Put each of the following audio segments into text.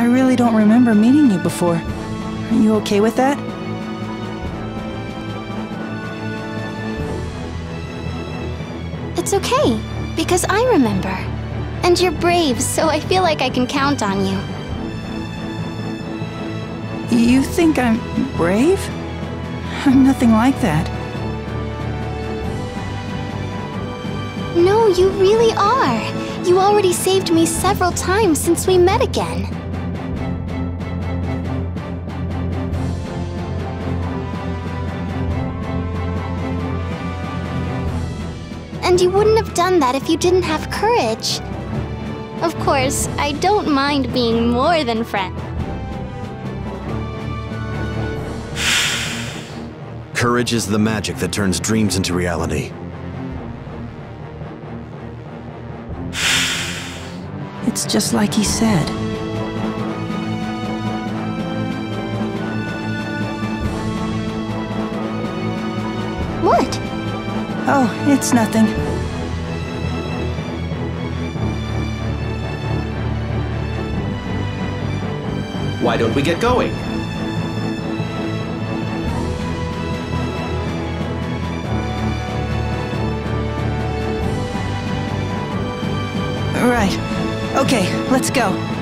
I really don't remember meeting you before. Are you okay with that? It's okay, because I remember. And you're brave, so I feel like I can count on you. You think I'm brave? I'm nothing like that. No, you really are. You already saved me several times since we met again. And you wouldn't have done that if you didn't have courage. Of course, I don't mind being more than friend. Courage is the magic that turns dreams into reality. It's just like he said. What? Oh, it's nothing. Why don't we get going? Right. Okay, let's go.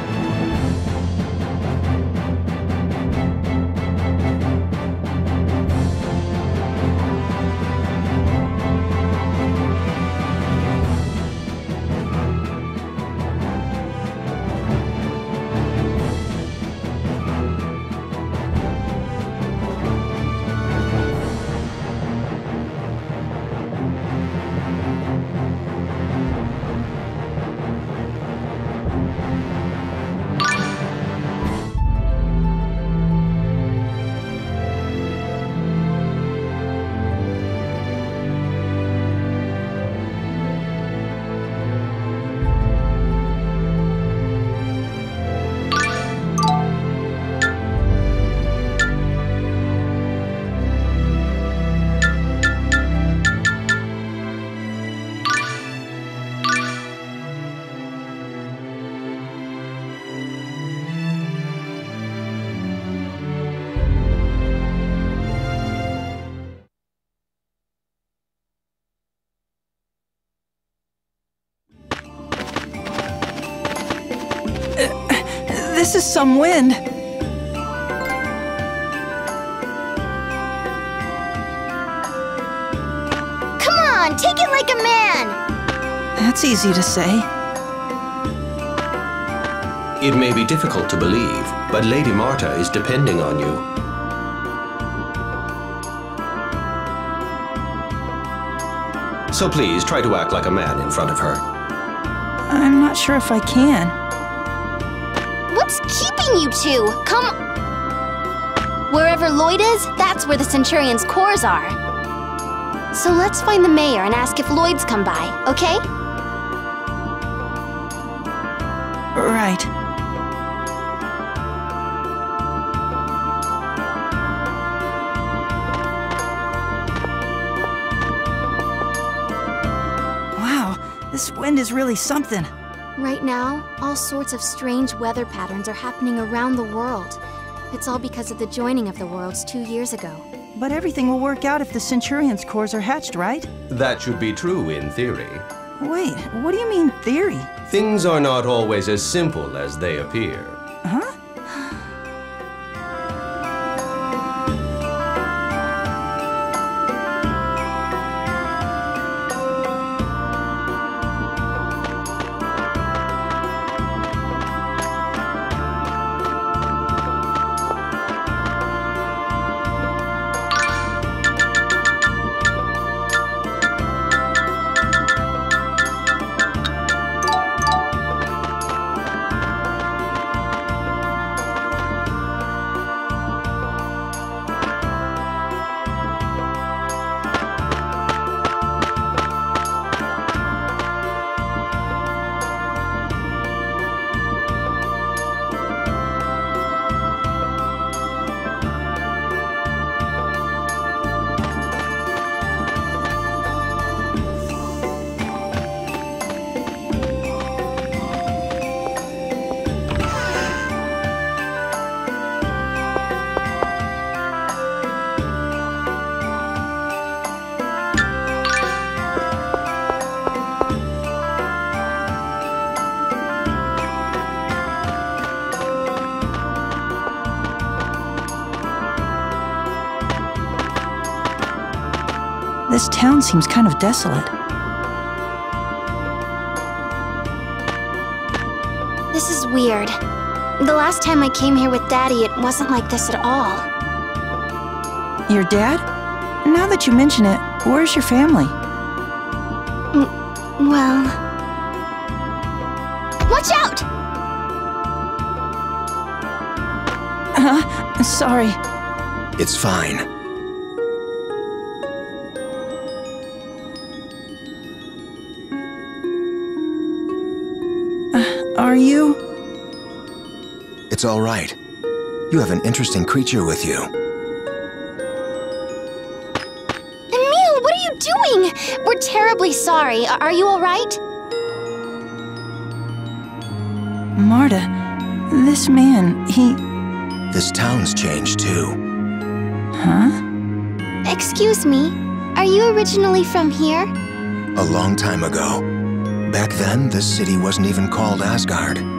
Some wind. Come on, take it like a man! That's easy to say. It may be difficult to believe, but Lady Marta is depending on you. So please try to act like a man in front of her. I'm not sure if I can. You two? Come. Wherever Lloyd is, that's where the Centurion's cores are. So let's find the mayor and ask if Lloyd's come by, okay? Right. Wow, this wind is really something. Right now, all sorts of strange weather patterns are happening around the world. It's all because of the joining of the worlds two years ago. But everything will work out if the Centurion's cores are hatched, right? That should be true in theory. Wait, what do you mean, theory? Things are not always as simple as they appear. Town seems kind of desolate. This is weird. The last time I came here with Daddy, it wasn't like this at all. Your dad? Now that you mention it, where's your family? Well... Watch out! Uh, sorry. It's fine. It's all right. You have an interesting creature with you. Emil, what are you doing? We're terribly sorry. Are you alright? Marta, this man, he. This town's changed too. Huh? Excuse me. Are you originally from here? A long time ago. Back then, this city wasn't even called Asgard.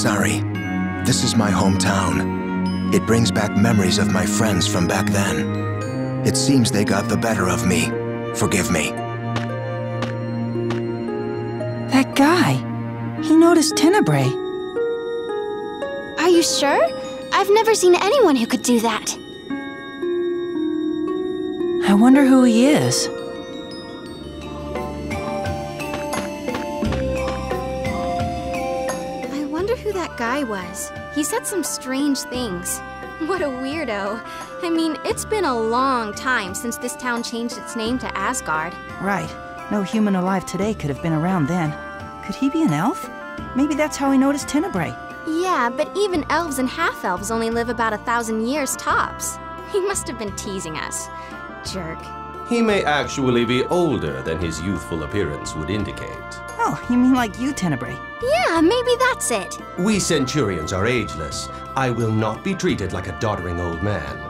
Sorry. This is my hometown. It brings back memories of my friends from back then. It seems they got the better of me. Forgive me. That guy. He noticed Tenebrae. Are you sure? I've never seen anyone who could do that. I wonder who he is. He said some strange things. What a weirdo. I mean, it's been a long time since this town changed its name to Asgard. Right. No human alive today could have been around then. Could he be an elf? Maybe that's how he noticed Tenebrae. Yeah, but even elves and half elves only live about a thousand years tops. He must have been teasing us. Jerk. He may actually be older than his youthful appearance would indicate. Oh, you mean like you, Tenebrae? Yeah, maybe that's it. We Centurions are ageless. I will not be treated like a doddering old man.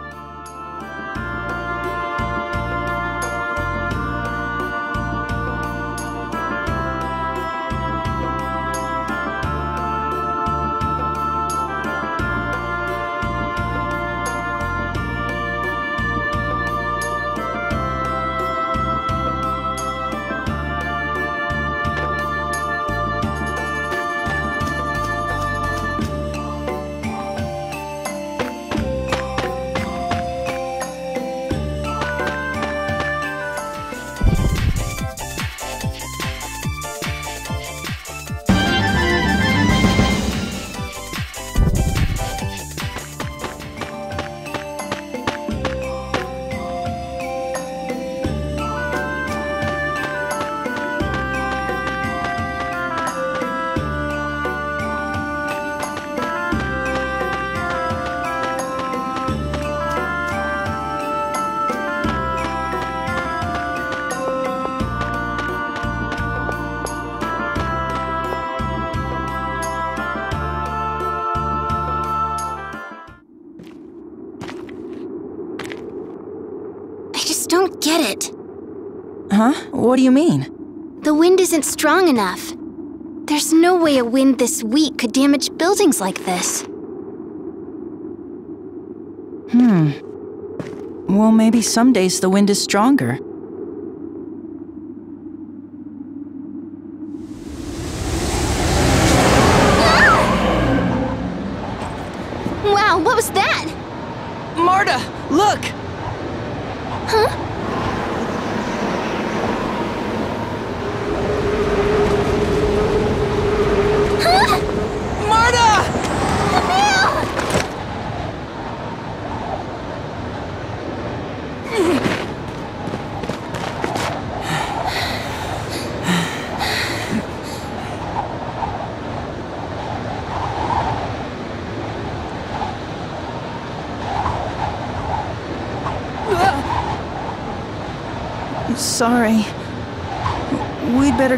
What do you mean? The wind isn't strong enough. There's no way a wind this weak could damage buildings like this. Hmm. Well, maybe some days the wind is stronger.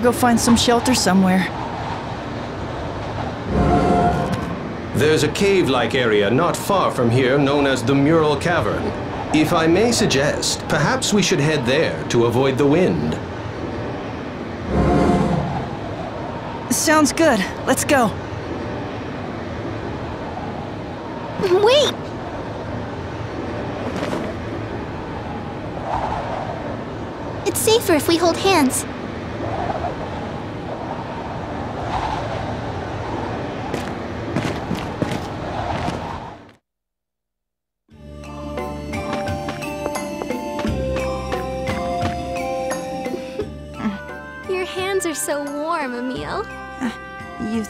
go find some shelter somewhere. There's a cave-like area not far from here known as the Mural Cavern. If I may suggest, perhaps we should head there to avoid the wind. Sounds good. Let's go. Wait! It's safer if we hold hands.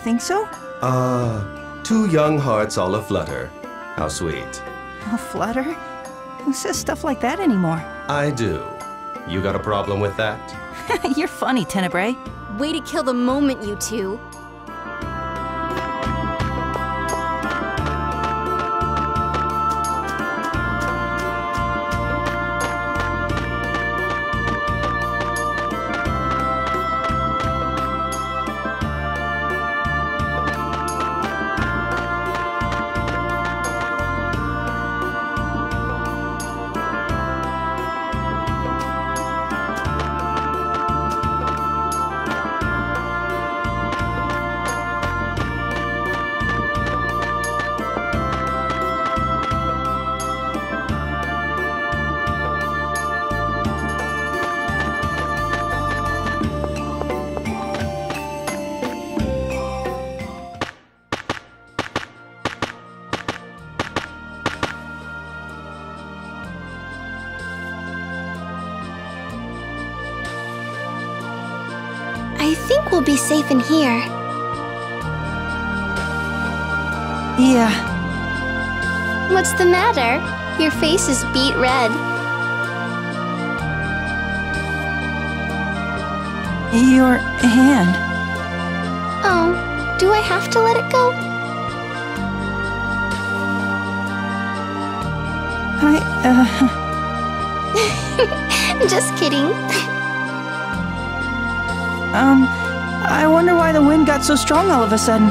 Think so? Ah, two young hearts all aflutter. How sweet. A flutter? Who says stuff like that anymore? I do. You got a problem with that? You're funny, Tenebrae. Way to kill the moment, you two. In here. Yeah, What's the matter? Your face is beet red. your hand. Oh, do I have to let it go? I, uh, Just kidding. um, I wonder why the wind got so strong all of a sudden.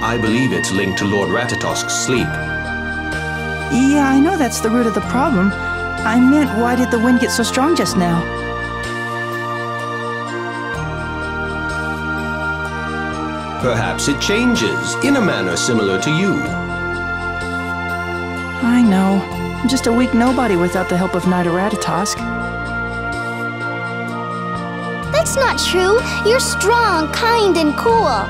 I believe it's linked to Lord Ratatosk's sleep. Yeah, I know that's the root of the problem. I meant, why did the wind get so strong just now? Perhaps it changes in a manner similar to you. I know. I'm just a weak nobody without the help of Knight Ratatosk. Not true. You're strong, kind, and cool.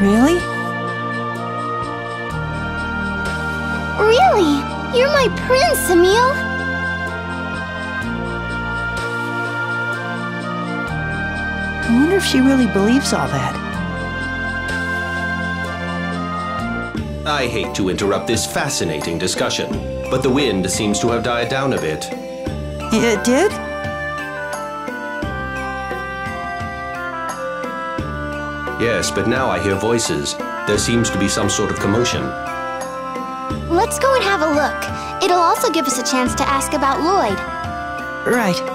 Really? Really? You're my prince, Emil. I wonder if she really believes all that. I hate to interrupt this fascinating discussion, but the wind seems to have died down a bit. It did? Yes, but now I hear voices. There seems to be some sort of commotion. Let's go and have a look. It'll also give us a chance to ask about Lloyd. Right.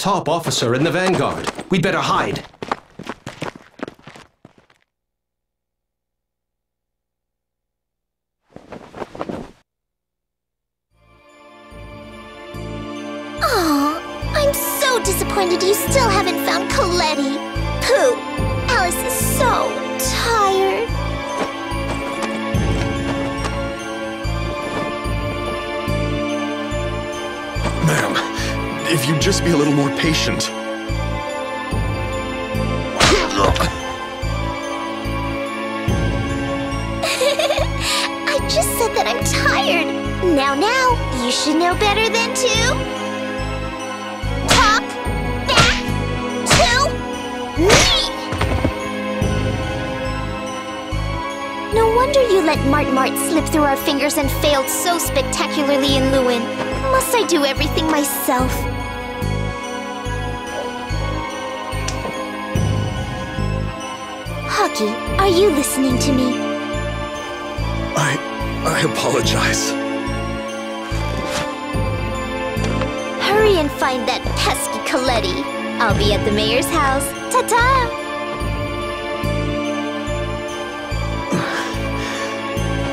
Top officer in the Vanguard. We'd better hide. Now, now, you should know better than to. No wonder you let Mart Mart slip through our fingers and failed so spectacularly in Luin. Must I do everything myself? Hockey, are you listening to me? I. I apologize. Hurry and find that pesky Coletti. I'll be at the mayor's house. Ta-ta!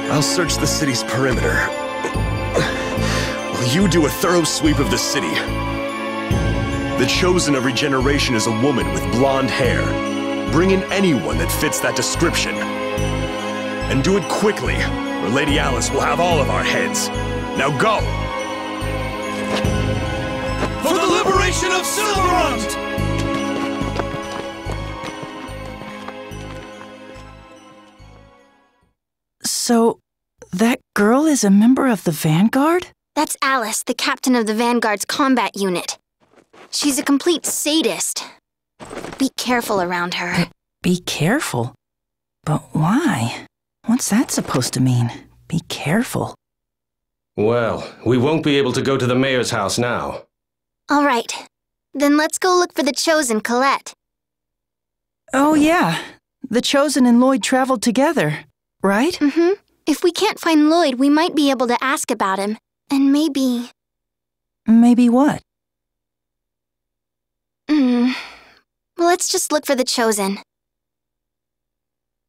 I'll search the city's perimeter. While you do a thorough sweep of the city. The chosen of regeneration is a woman with blonde hair. Bring in anyone that fits that description. And do it quickly, or Lady Alice will have all of our heads. Now go! For the liberation of Sylvarant! So, that girl is a member of the Vanguard? That's Alice, the captain of the Vanguard's combat unit. She's a complete sadist. Be careful around her. Be careful. But why? What's that supposed to mean? Be careful. Well, we won't be able to go to the mayor's house now. All right. Then let's go look for the chosen Colette. Oh, yeah. The Chosen and Lloyd traveled together, right? Mm-hmm. If we can't find Lloyd, we might be able to ask about him. And maybe... Maybe what? Mm. Let's just look for the chosen.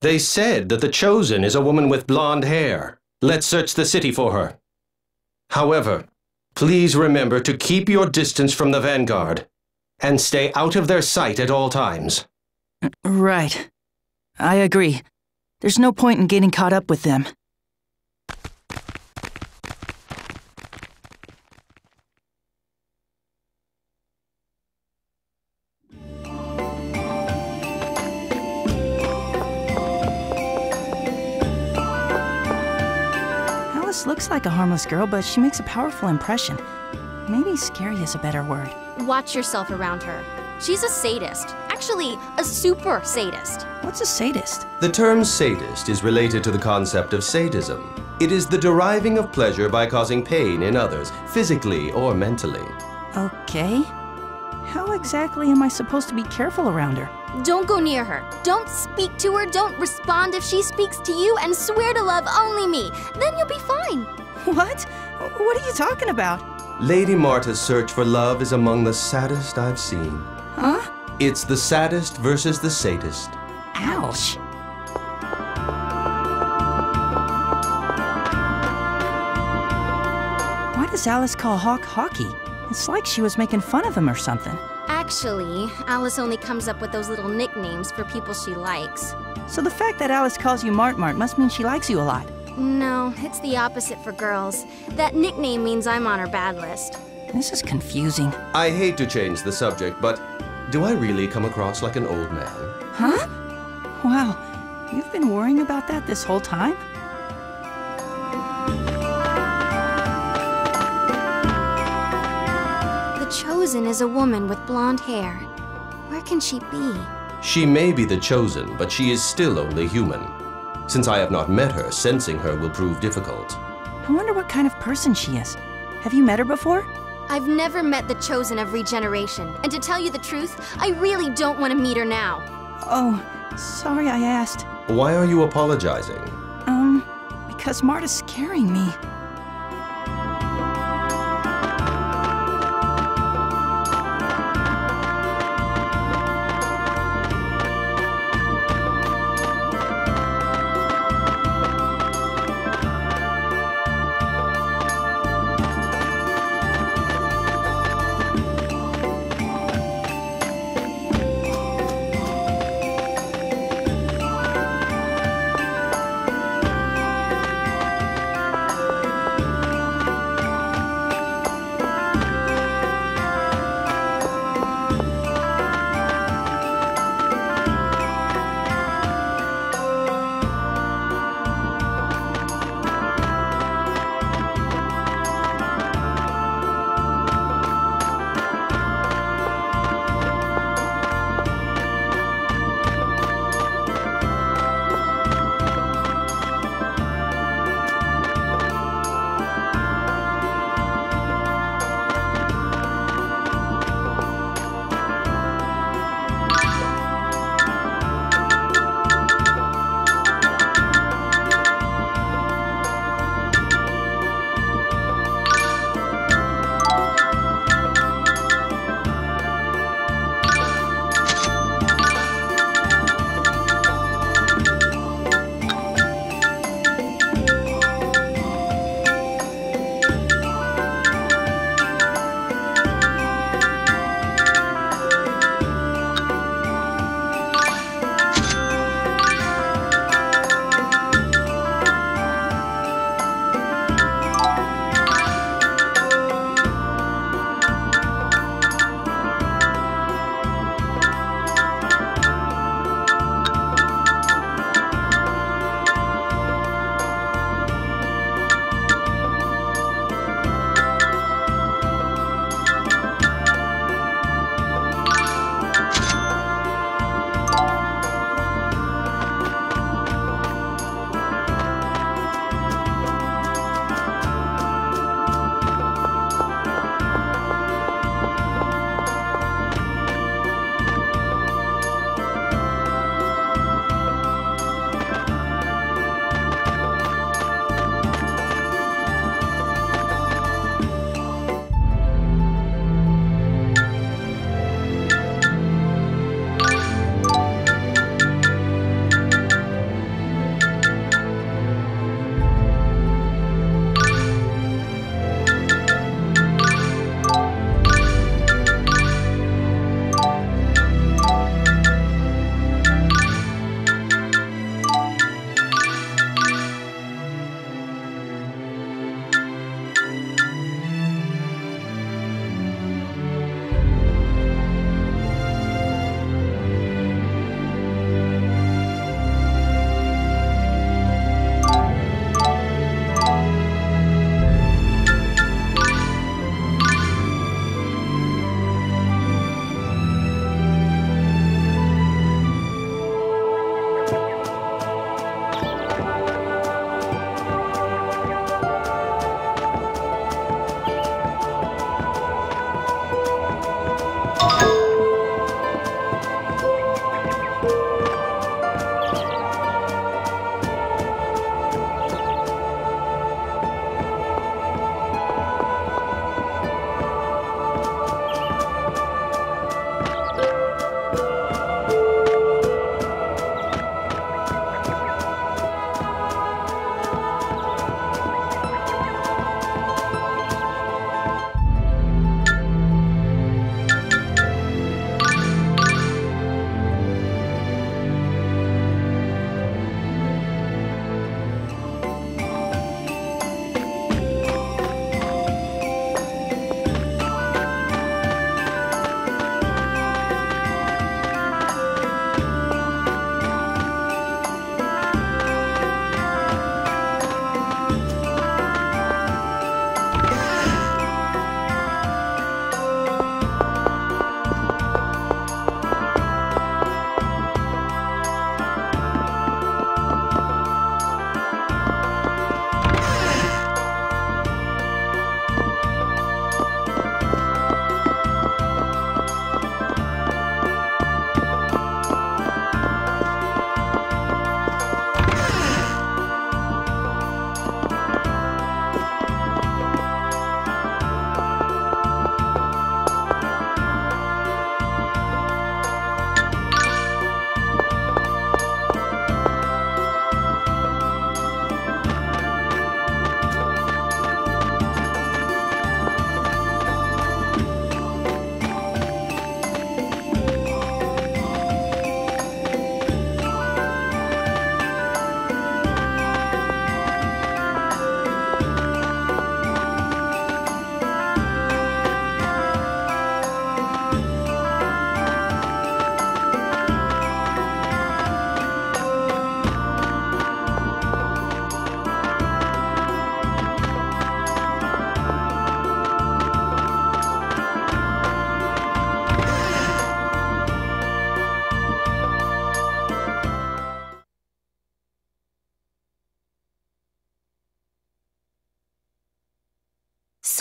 They said that the Chosen is a woman with blonde hair. Let's search the city for her. However, please remember to keep your distance from the Vanguard and stay out of their sight at all times. Right. I agree. There's no point in getting caught up with them. A harmless girl, but she makes a powerful impression. Maybe scary is a better word. Watch yourself around her. She's a sadist. Actually, a super sadist. What's a sadist? The term sadist is related to the concept of sadism. It is the deriving of pleasure by causing pain in others, physically or mentally. Okay. How exactly am I supposed to be careful around her? Don't go near her. Don't speak to her. Don't respond if she speaks to you, and swear to love only me. Then you'll be fine. What? What are you talking about? Lady Marta's search for love is among the saddest I've seen. Huh? It's the saddest versus the sadist. Ouch. Why does Alice call Hawk Hockey? It's like she was making fun of him or something. Actually, Alice only comes up with those little nicknames for people she likes. So the fact that Alice calls you Mart Mart must mean she likes you a lot. No, it's the opposite for girls. That nickname means I'm on her bad list. This is confusing. I hate to change the subject, but do I really come across like an old man? Huh? Wow, you've been worrying about that this whole time? The Chosen is a woman with blonde hair. Where can she be? She may be the chosen, but she is still only human. Since I have not met her, sensing her will prove difficult. I wonder what kind of person she is. Have you met her before? I've never met the Chosen of Regeneration, and to tell you the truth, I really don't want to meet her now. Oh, sorry I asked. Why are you apologizing? Um, because Marta's scaring me.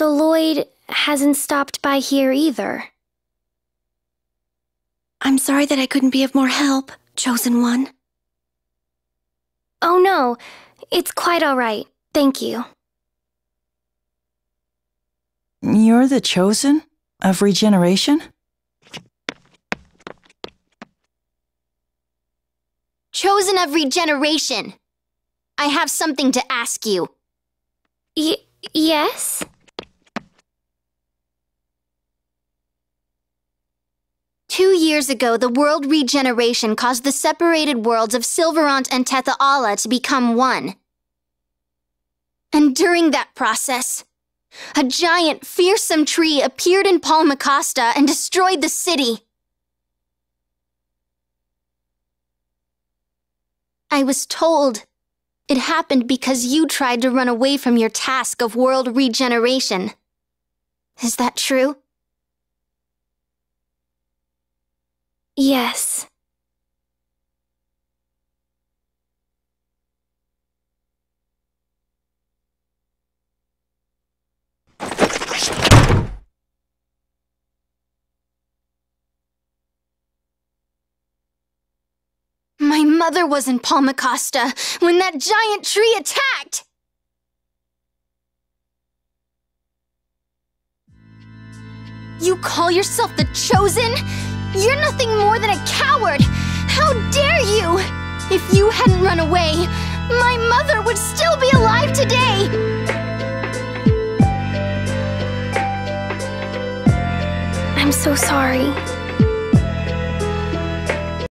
Lloyd hasn't stopped by here either. I'm sorry that I couldn't be of more help, Chosen One. Oh no, it's quite alright. Thank you. You're the chosen of regeneration? Chosen of regeneration. I have something to ask you. Y yes? Two years ago, the world regeneration caused the separated worlds of Sylvarant and Tethe'alla to become one. And during that process, a giant, fearsome tree appeared in Palmacosta and destroyed the city. I was told it happened because you tried to run away from your task of world regeneration. Is that true? Yes. My mother was in Palmacosta when that giant tree attacked! You call yourself the Chosen? You're nothing more than a coward! How dare you! If you hadn't run away, my mother would still be alive today! I'm so sorry.